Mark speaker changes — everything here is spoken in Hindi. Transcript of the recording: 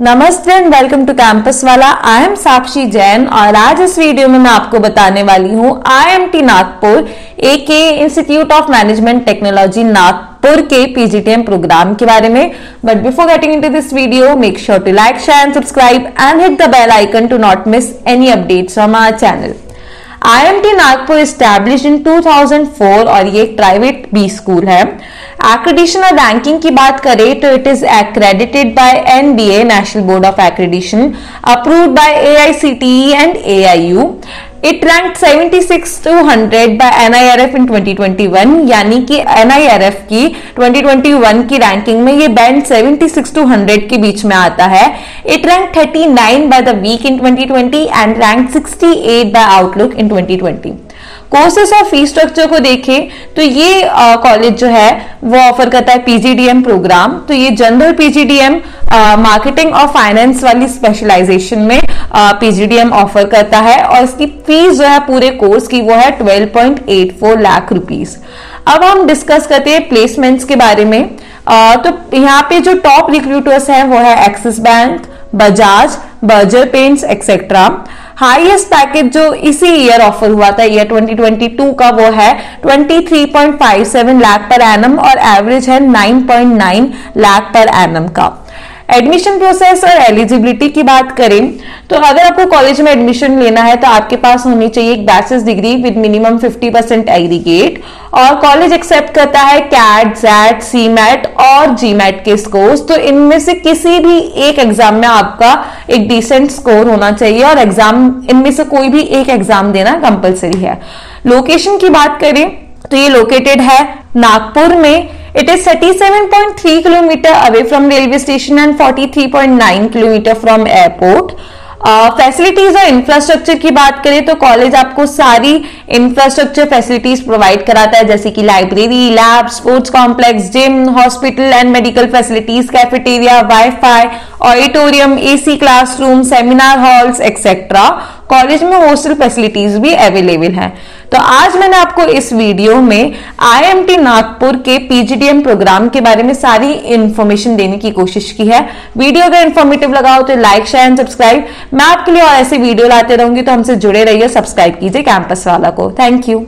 Speaker 1: नमस्ते एंड वेलकम टू कैंपस वाला आई एम साक्षी जैन और आज इस वीडियो में मैं आपको बताने वाली हूँ IMT Nagpur A K institute of management technology Nagpur के पीजीटीएम प्रोग्राम के बारे में। But before getting into this video make sure to like share and subscribe and hit the bell icon to not miss any updates from our channel IMT Nagpur establish in 2004 और ये एक प्राइवेट बी स्कूल है। एक्रेडिशन और रैंकिंग की बात करें तो it is accredited by NBA national board of accreditation approved by AICTE and AIU it rank 76 to 100 by NIRF in 2021 यानी कि एनआईआरएफ की 2021 की रैंकिंग में ये बैंड 76 टू 100 के बीच में आता है। It rank 39 by the week in 2020 and rank 68 by Outlook in 2020 courses और फ़ीस स्ट्रक्चर को देखें तो ये कॉलेज जो है वो ऑफ़र करता है पीजीडीएम प्रोग्राम तो ये जनरल पीजीडीएम मार्केटिंग और फाइनेंस वाली स्पेशलाइजेशन में पीजीडीएम ऑफ़र करता है. और इसकी फ़ीस जो है पूरे कोर्स की वो है 12.84 लाख रुपीस अब हम डिस्कस करते हैं प्लेसमेंट्स के बारे में. आ, तो यहाँ पे जो टॉप रिक्रूटर्स हैं वो है Axis Bank Bajaj Berger Paints etcetera highest package जो इसी ईयर ऑफ़र हुआ था ईयर 2022 का वो है 23.57 लाख पर एनम और एवरेज है 9.9 लाख पर एनम का। एडमिशन प्रोसेस और एलिजिबिलिटी की बात करें तो अगर आपको कॉलेज में एडमिशन लेना है तो आपके पास होनी चाहिए एक bachelor's degree with minimum 50 percent aggregate और कॉलेज एक्सेप्ट करता है कैट जैट सी मैट और जी मैट के स्कोर्स तो इनमें से किसी भी एक एग्ज़ाम में आपका एक डिसेंट स्कोर होना चाहिए और एग्ज़ाम इनमें से कोई भी एक एग्ज़ाम देना कंपल्सरी है। लोकेशन की बात करें तो ये लोकेटेड है नागपुर में It is 37.3 km away from railway station and 43.9 km from airport. Facilities और इंफ्रास्ट्रक्चर की बात करें तो कॉलेज आपको सारी इंफ्रास्ट्रक्चर फैसिलिटीज़ प्रोवाइड कराता है, जैसे कि library lab sports complex gym hospital and medical facilities cafeteria wifi auditorium AC classroom seminar halls etcetera college में हॉस्टल फैसिलिटीज़ भी अवेलेबल हैं तो आज मैंने आपको इस वीडियो में आईएमटी नागपुर के पीजीडीएम प्रोग्राम के बारे में सारी इंफॉर्मेशन देने की कोशिश की है। वीडियो अगर इन्फॉर्मेटिव लगा हो तो लाइक शेयर एंड सब्सक्राइब मैं आपके लिए और ऐसे वीडियो लाते रहूँगी तो हमसे जुड़े रहिए सब्सक्राइब कीजिए कैंपस वाला को। Thank you